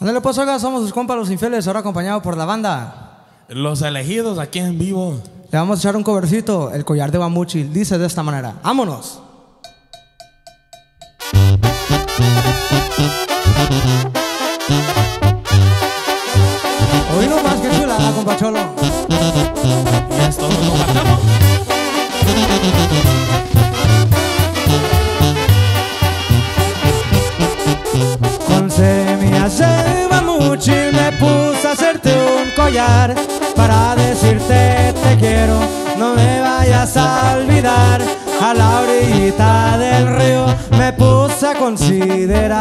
Ándale pues, oiga, somos sus compas los infieles, ahora acompañados por la banda. Los elegidos aquí en vivo. Le vamos a echar un covercito, el collar de Bamuchil, dice de esta manera. ¡Vámonos! Hoy no más que chulada, compa Cholo. Y esto lo compartamos. Para decirte te quiero, no me vayas a olvidar. A la orillita del río me puse a considerar.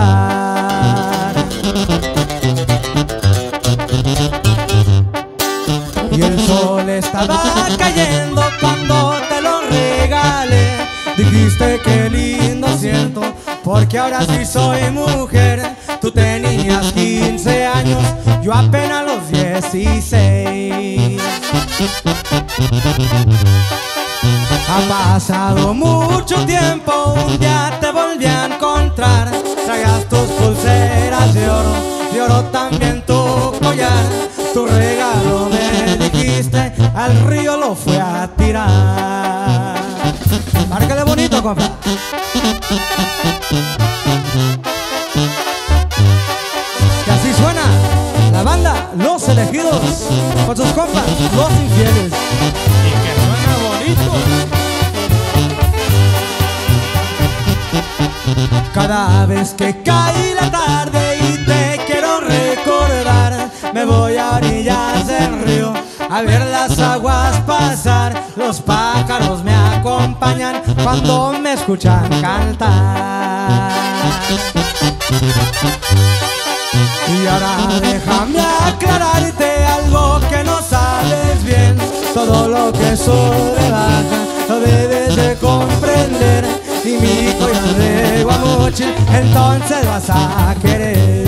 Y el sol estaba cayendo cuando te lo regalé. Dijiste que lindo siento, porque ahora sí soy mujer. Tú tenías 15 años, yo apenas 16. Ha pasado mucho tiempo, un día te volví a encontrar. Traías tus pulseras de oro, de oro también tu collar. Tu regalo me dijiste, al río lo fue a tirar. Márcale bonito, compa. Elegidos con sus compas, Los Infieles. Y que suena bonito. Cada vez que cae la tarde y te quiero recordar, me voy a orillas del río a ver las aguas pasar. Los pájaros me acompañan cuando me escuchan cantar. Y ahora déjame aclararte algo que no sabes bien. Todo lo que sube baja lo debes de comprender. Y mi collar de guamuchil entonces vas a querer.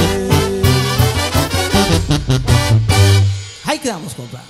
Ahí quedamos, compa.